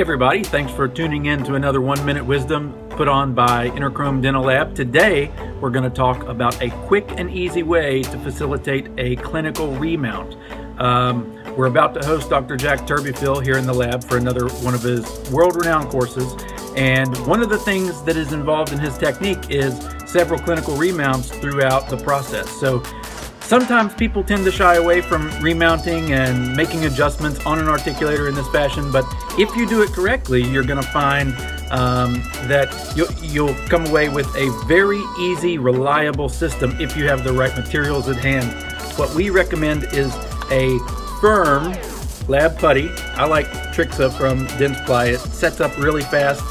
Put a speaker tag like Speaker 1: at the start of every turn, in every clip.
Speaker 1: everybody, thanks for tuning in to another One Minute Wisdom put on by Interchrome Dental Lab. Today, we're going to talk about a quick and easy way to facilitate a clinical remount. Um, we're about to host Dr. Jack Turbyfill here in the lab for another one of his world-renowned courses. And one of the things that is involved in his technique is several clinical remounts throughout the process. So Sometimes people tend to shy away from remounting and making adjustments on an articulator in this fashion, but if you do it correctly, you're going to find um, that you'll, you'll come away with a very easy, reliable system if you have the right materials at hand. What we recommend is a firm lab putty. I like Trixa from Dentsply. It sets up really fast.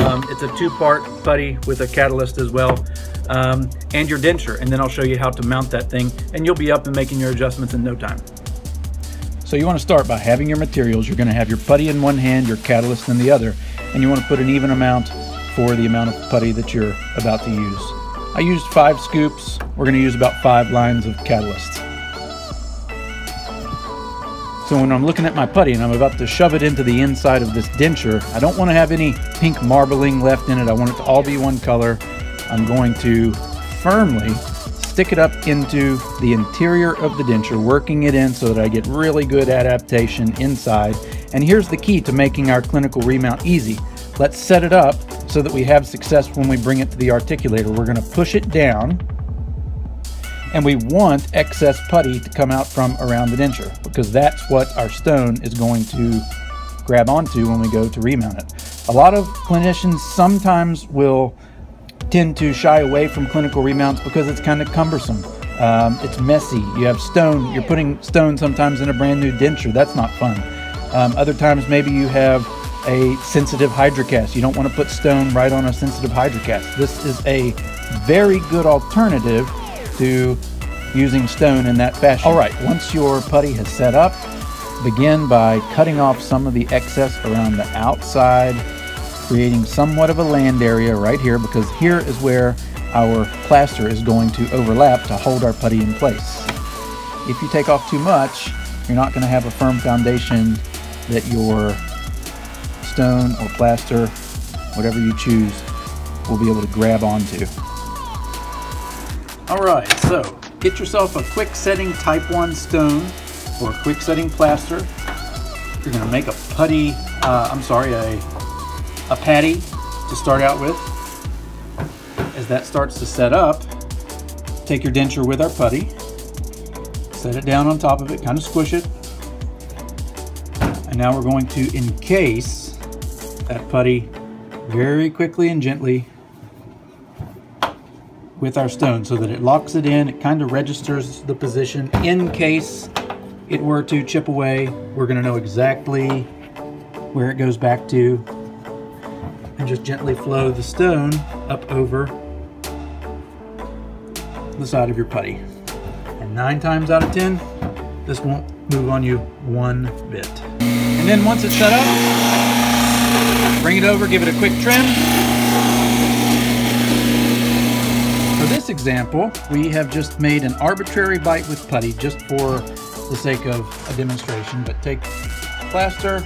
Speaker 1: Um, it's a two-part putty with a catalyst as well um, and your denture. And then I'll show you how to mount that thing and you'll be up and making your adjustments in no time. So you want to start by having your materials. You're going to have your putty in one hand, your catalyst in the other, and you want to put an even amount for the amount of putty that you're about to use. I used five scoops. We're going to use about five lines of catalyst. So when I'm looking at my putty and I'm about to shove it into the inside of this denture, I don't want to have any pink marbling left in it. I want it to all be one color I'm going to firmly stick it up into the interior of the denture, working it in so that I get really good adaptation inside. And here's the key to making our clinical remount easy. Let's set it up so that we have success when we bring it to the articulator. We're gonna push it down and we want excess putty to come out from around the denture because that's what our stone is going to grab onto when we go to remount it. A lot of clinicians sometimes will tend to shy away from clinical remounts because it's kind of cumbersome. Um, it's messy. You have stone. You're putting stone sometimes in a brand new denture. That's not fun. Um, other times, maybe you have a sensitive hydrocast. You don't want to put stone right on a sensitive hydrocast. This is a very good alternative to using stone in that fashion. All right, once your putty has set up, begin by cutting off some of the excess around the outside creating somewhat of a land area right here because here is where our plaster is going to overlap to hold our putty in place. If you take off too much, you're not going to have a firm foundation that your stone or plaster, whatever you choose, will be able to grab onto. All right, so get yourself a quick setting type 1 stone or quick setting plaster. You're going to make a putty, uh, I'm sorry, a a patty to start out with. As that starts to set up, take your denture with our putty, set it down on top of it, kind of squish it. And now we're going to encase that putty very quickly and gently with our stone so that it locks it in. It kind of registers the position in case it were to chip away. We're going to know exactly where it goes back to and just gently flow the stone up over the side of your putty. And nine times out of 10, this won't move on you one bit. And then once it's set up, bring it over, give it a quick trim. For this example, we have just made an arbitrary bite with putty just for the sake of a demonstration, but take plaster,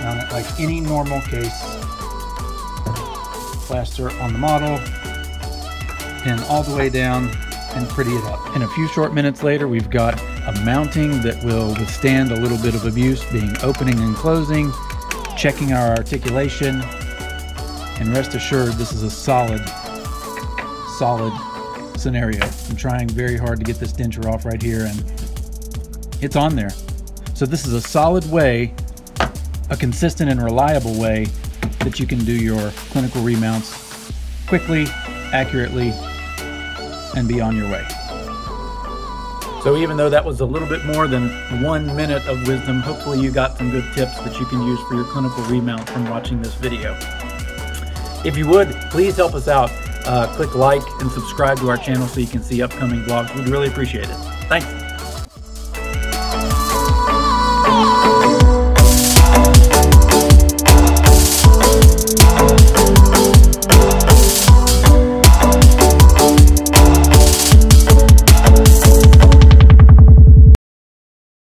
Speaker 1: mount it like any normal case plaster on the model, pin all the way down, and pretty it up. And a few short minutes later, we've got a mounting that will withstand a little bit of abuse, being opening and closing, checking our articulation, and rest assured this is a solid, solid scenario. I'm trying very hard to get this denture off right here, and it's on there. So this is a solid way, a consistent and reliable way that you can do your clinical remounts quickly, accurately, and be on your way. So even though that was a little bit more than one minute of wisdom, hopefully you got some good tips that you can use for your clinical remount from watching this video. If you would, please help us out. Uh, click like and subscribe to our channel so you can see upcoming vlogs. We'd really appreciate it. Thanks.